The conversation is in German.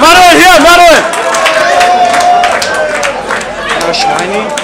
Manuel, hier, Manuel! Herr Schweini.